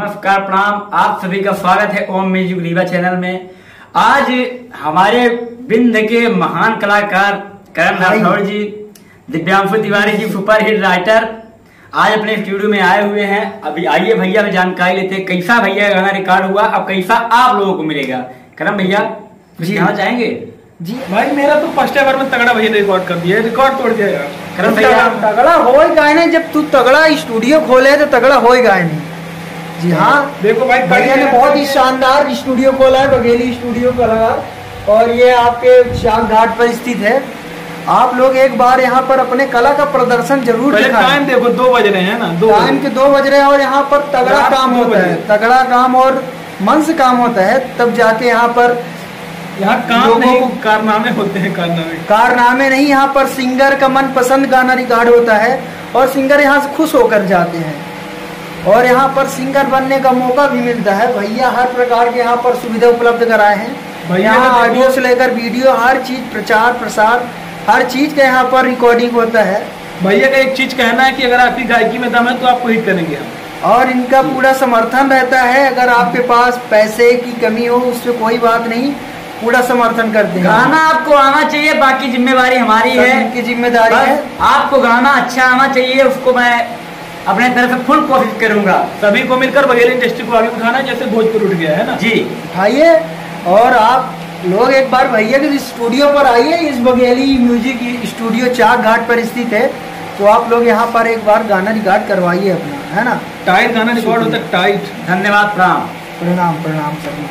नमस्कार प्रणाम। आप सभी का स्वागत है ओम म्यूज़िक रीवा चैनल में। आज हमारे बिंद के महान कलाकार Karan Rathore ji Divyanshu Tiwari ji super hit writer आज अपने स्टूडियो में आए हुए हैं। अभी आइए भैया से जानकारी लेते हैं कैसा भैया का गाना रिकॉर्ड हुआ अब कैसा आप लोगों को मिलेगा। करम भैया कुछ जी। कहना चाहेंगे? जी भाई मेरा तो फ़र्स्ट एवर में तगड़ा भैया रिकॉर्ड कर दिया रिकॉर्ड तोड़ दिया यार। करण भैया। तगड़ा हो ही गाय जब तू तगड़ा स्टूडियो खोले तो तगड़ा हो गाय नहीं जी हाँ। देखो भाई भैया ने बहुत ही शानदार स्टूडियो खोला है बघेली स्टूडियो का लगा और ये आपके श्याम घाट पर स्थित है। आप लोग एक बार यहाँ पर अपने कला का प्रदर्शन ज़रूर टाइम देखो दो बज रहे हैं ना दो टाइम के दो बज रहे हैं और यहाँ पर तगड़ा काम होता है। तगड़ा काम और मन से काम होता है। तब जाके यहाँ पर यहाँ काम नहीं कारनामे होते हैं कारनामे। कारनामे नहीं यहाँ पर सिंगर का मन पसंद गाना रिकॉर्ड होता है और सिंगर यहाँ से खुश होकर जाते हैं। और यहाँ पर सिंगर बनने का मौका भी मिलता है। भैया हर प्रकार के यहाँ पर सुविधा उपलब्ध कराए हैं। यहाँ ऑडियो से लेकर वीडियो हर चीज़ प्रचार प्रसार हर चीज़ का यहाँ पर रिकॉर्डिंग होता है। भैया का एक चीज़ कहना है कि अगर आपकी गायकी में दम है तो आपको हिट करेंगे हम। और इनका पूरा समर्थन रहता है। अगर आपके पास पैसे की कमी हो उससे कोई बात नहीं पूरा समर्थन करते हैं गाना आपको आना चाहिए बाकी जिम्मेवारी हमारी है। इनकी ज़िम्मेदारी है। आपको गाना अच्छा आना चाहिए उसको मैं अपने तरफ़ से फुल कोशिश करूँगा। सभी को मिलकर बघेली इंडस्ट्री को आगे उठाना है जैसे भोजपुर उठ गया है ना? जी। उठाइए और आप लोग एक बार भैया के स्टूडियो पर आइए इस बघेली म्यूज़िक स्टूडियो चार घाट पर स्थित है तो आप लोग यहाँ पर एक बार गाना रिकॉर्ड करवाइए अपना है ना? टाइट गाना रिकॉर्ड होता है टाइट धन्यवाद प्रणाम। प्रणाम प्रणाम सभी